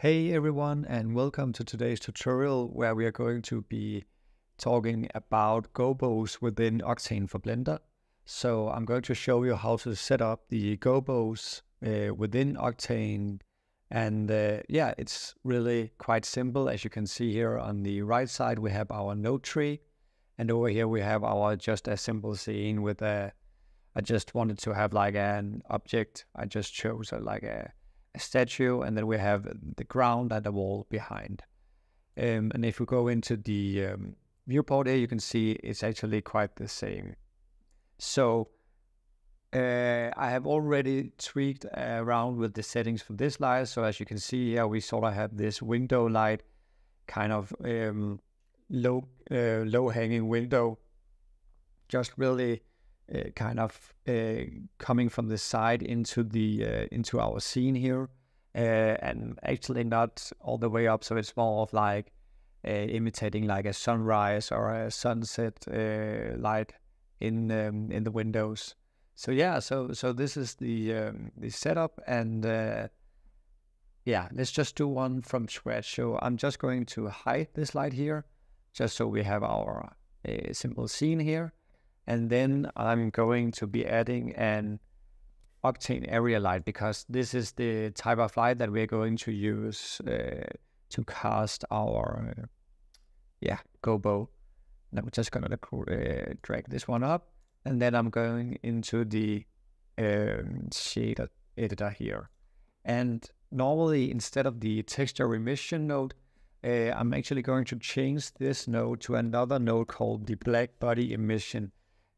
Hey everyone and welcome to today's tutorial where we are going to be talking about gobos within Octane for Blender. So I'm going to show you how to set up the gobos uh, within Octane. And uh, yeah it's really quite simple. As you can see here on the right side we have our node tree. And over here we have our just a simple scene with a I just wanted to have like an object. I just chose a, like a a statue, and then we have the ground and the wall behind. Um, and if we go into the um, viewport here, you can see it's actually quite the same. So uh, I have already tweaked around with the settings for this light. So as you can see here, we sort of have this window light, kind of um, low uh, low hanging window, just really uh, kind of uh, coming from the side into the uh, into our scene here, and actually not all the way up. So it's more of like imitating like a sunrise or a sunset light in um, in the windows. So yeah, so so this is the um, the setup, and uh, yeah, let's just do one from scratch. So I'm just going to hide this light here, just so we have our uh, simple scene here. And then I'm going to be adding an Octane area light because this is the type of light that we're going to use uh, to cast our, uh, yeah, gobo. Now we're just gonna uh, drag this one up and then I'm going into the um, shader editor here. And normally instead of the texture emission node, uh, I'm actually going to change this node to another node called the black body emission.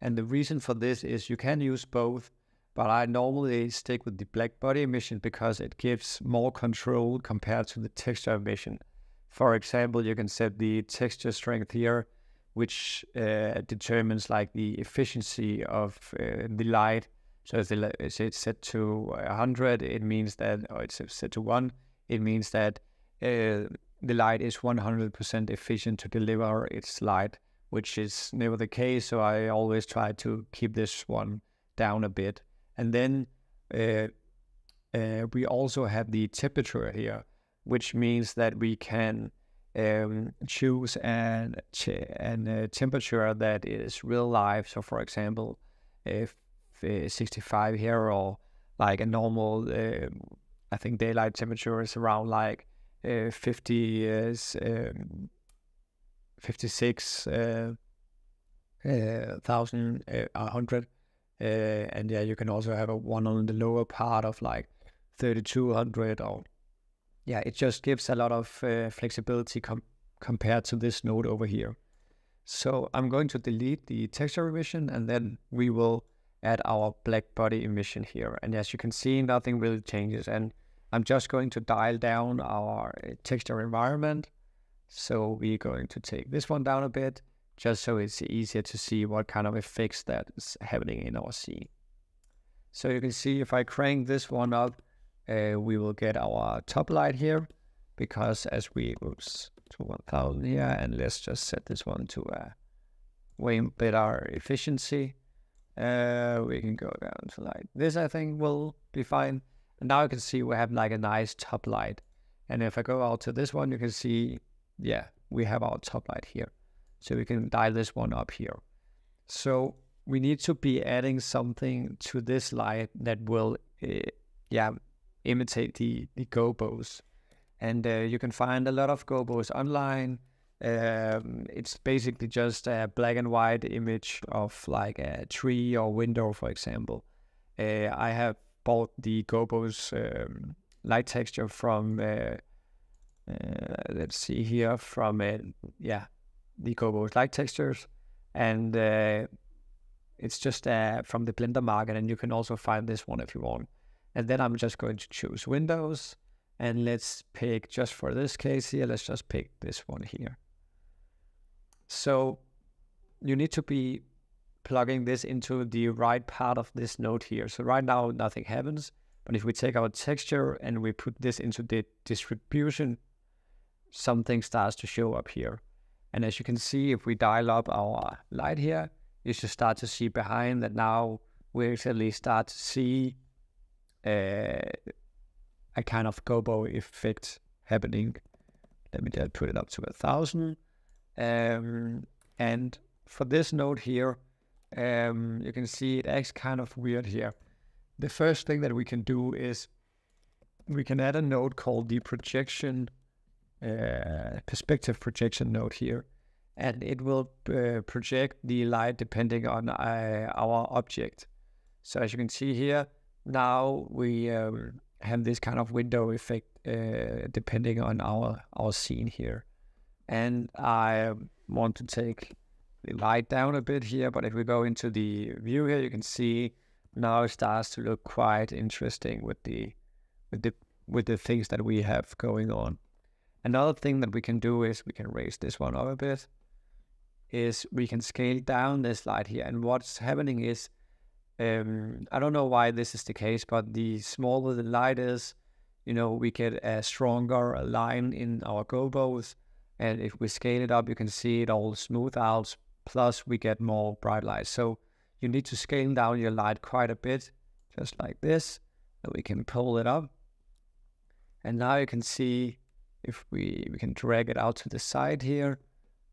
And the reason for this is you can use both, but I normally stick with the black body emission because it gives more control compared to the texture emission. For example, you can set the texture strength here, which uh, determines like the efficiency of uh, the light. So if it's set to 100, it means that, or it's set to 1, it means that uh, the light is 100% efficient to deliver its light which is never the case. So I always try to keep this one down a bit. And then uh, uh, we also have the temperature here, which means that we can um, choose an, an uh, temperature that is real life. So, for example, if uh, 65 here or like a normal, um, I think daylight temperature is around like uh, 50 is um, 56 uh, uh, thousand uh, hundred, and yeah, you can also have a one on the lower part of like 3200 or yeah, it just gives a lot of flexibility com- compared to this node over here. So I'm going to delete the texture emission and then we will add our black body emission here. And as you can see, nothing really changes. And I'm just going to dial down our texture environment so we're going to take this one down a bit, just so it's easier to see what kind of effects that is happening in our scene. So you can see if I crank this one up, uh, we will get our top light here, because as we, oops, to 1000 here, and let's just set this one to a way better efficiency. Uh, we can go down to like this, I think will be fine. And now you can see we have like a nice top light. And if I go out to this one, you can see yeah, we have our top light here. So we can dial this one up here. So we need to be adding something to this light that will, uh, yeah, imitate the, the gobos. And uh, you can find a lot of gobos online. Um, it's basically just a black and white image of like a tree or window, for example. Uh, I have bought the gobos um, light texture from uh, let's see here from it. Yeah, the Gobos light textures, and uh, it's just uh, from the Blender market, and you can also find this one if you want. And then I'm just going to choose Windows, and let's pick just for this case here. Let's just pick this one here. So you need to be plugging this into the right part of this node here. So right now nothing happens, but if we take our texture and we put this into the distribution something starts to show up here. And as you can see, if we dial up our light here, you should start to see behind that now we actually start to see uh, a kind of gobo effect happening. Let me just put it up to a thousand. Um, and for this node here, um, you can see it acts kind of weird here. The first thing that we can do is we can add a node called the projection, uh, perspective projection node here. And it will uh, project the light depending on uh, our object. So as you can see here, now we um, have this kind of window effect uh, depending on our, our scene here. And I want to take the light down a bit here, but if we go into the view here, you can see now it starts to look quite interesting with the with the with the things that we have going on. Another thing that we can do is we can raise this one up a bit. Is we can scale down this light here, and what's happening is um, I don't know why this is the case, but the smaller the light is, you know, we get a stronger line in our gobos. And if we scale it up, you can see it all smooth out. Plus, we get more bright light. So you need to scale down your light quite a bit, just like this. And we can pull it up. And now you can see if we, we can drag it out to the side here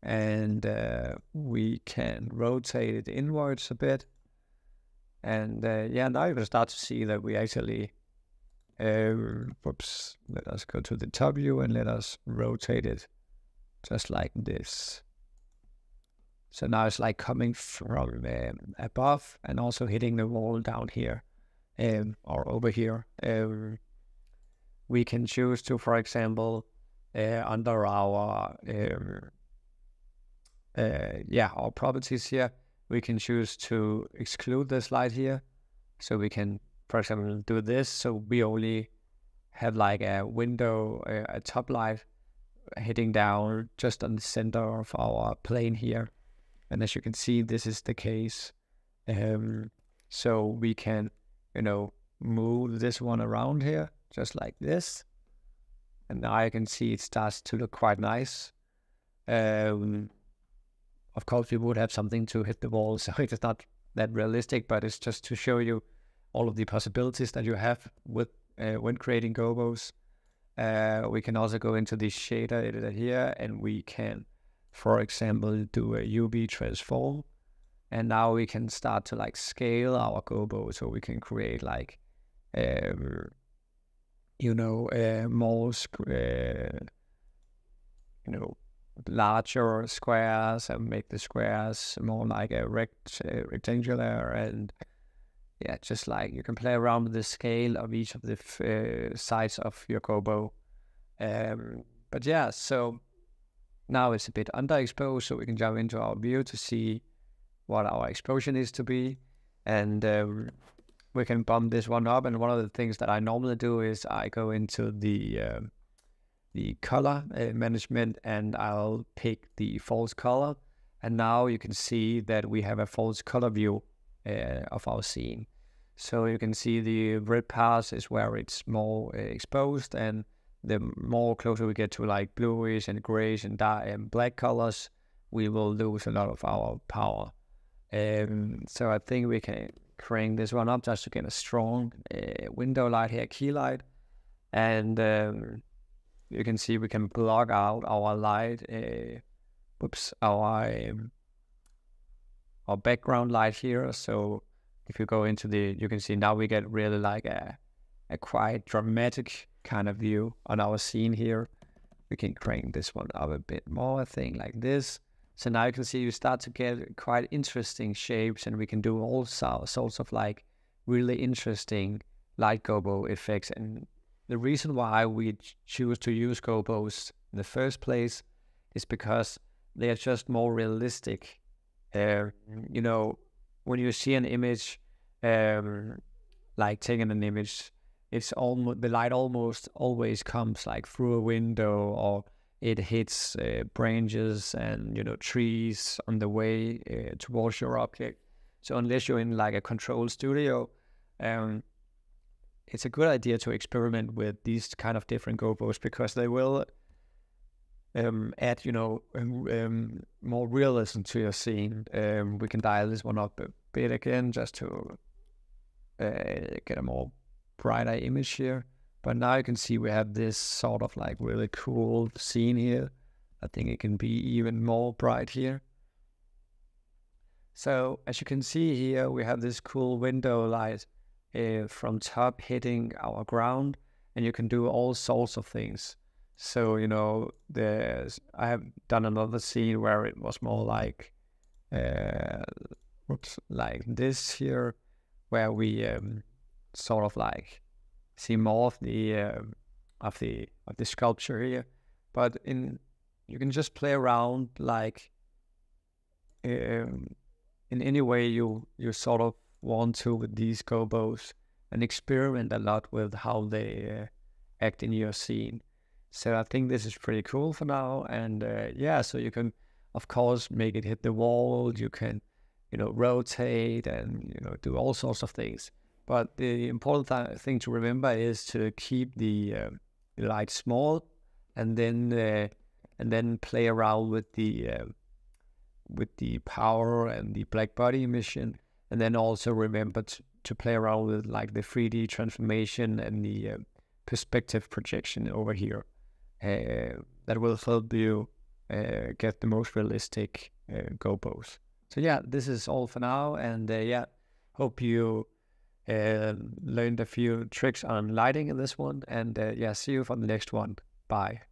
and uh, we can rotate it inwards a bit and uh, yeah, now you can start to see that we actually, uh, whoops, let us go to the view and let us rotate it just like this. So now it's like coming from um, above and also hitting the wall down here um, or over here. Um, we can choose to, for example, under our uh, yeah our properties here, we can choose to exclude this light here. So we can, for example, do this. So we only have like a window, a, a top light hitting down just on the center of our plane here. And as you can see, this is the case. Um, so we can, you know, move this one around here, just like this. And now I can see it starts to look quite nice. Um, of course, we would have something to hit the wall, so it is not that realistic, but it's just to show you all of the possibilities that you have with uh, when creating gobos. Uh, we can also go into the shader editor here, and we can, for example, do a UV transform. And now we can start to like scale our gobo, so we can create like, um, you know, uh, more, uh, you know, larger squares and make the squares more like a rect rectangular and yeah, just like you can play around with the scale of each of the uh, sides of your gobo. Um, but yeah, so now it's a bit underexposed, so we can jump into our view to see what our exposure needs to be. And um, we can bump this one up. And one of the things that I normally do is I go into the um, the color uh, management and I'll pick the false color. And now you can see that we have a false color view uh, of our scene. So you can see the red pass is where it's more uh, exposed and the more closer we get to like bluish and grayish and dark and black colors, we will lose a lot of our power. Um, so I think we can crank this one up just to get a strong uh, window light here, key light. And um, you can see we can block out our light, uh, whoops, our um, our background light here. So if you go into the, you can see now we get really like a a quite dramatic kind of view on our scene here. We can crank this one up a bit more, I think, like this. So now you can see you start to get quite interesting shapes, and we can do all sorts of like really interesting light gobo effects and the reason why we choose to use gobos in the first place is because they are just more realistic. Uh, you know, when you see an image, um, like taking an image, it's almost the light almost always comes like through a window or it hits uh, branches and you know trees on the way uh, towards your object. So unless you're in like a control studio, um, it's a good idea to experiment with these kind of different gobos because they will um, add, you know, um, um, more realism to your scene. Um, we can dial this one up a bit again just to uh, get a more brighter image here. But now you can see we have this sort of like really cool scene here. I think it can be even more bright here. So as you can see here, we have this cool window light uh, from top hitting our ground, and you can do all sorts of things. So you know, there's I have done another scene where it was more like, uh, oops, like this here, where we um, sort of like see more of the uh, of the of the sculpture here. But in you can just play around like um, in any way you you sort of want to with these gobos and experiment a lot with how they uh, act in your scene. So I think this is pretty cool for now. And uh, yeah, so you can, of course, make it hit the wall. You can, you know, rotate and, you know, do all sorts of things. But the important th- thing to remember is to keep the, uh, light small and then, uh, and then play around with the, uh, with the power and the black body emission. And then also remember to, to play around with like the 3D transformation and the uh, perspective projection over here. Uh, that will help you uh, get the most realistic uh, gobos. So yeah, this is all for now, and yeah, hope you learned a few tricks on lighting in this one, and uh, yeah, see you for the next one. Bye.